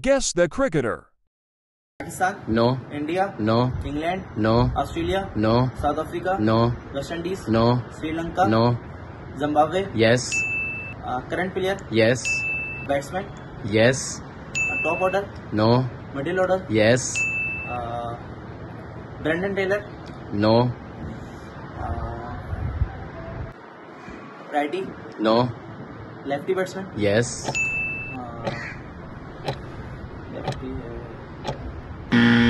Guess the cricketer. Pakistan, No. India, No. England, No. Australia, No. South Africa, No. West Indies, No. Sri Lanka, No. Zimbabwe. Yes. Uh, current player, Yes. batsman, Yes. uh, top order, No. middle order, Yes. uh, Brendan Taylor, No. uh, righty, No. lefty batsman, Yes. Yeah.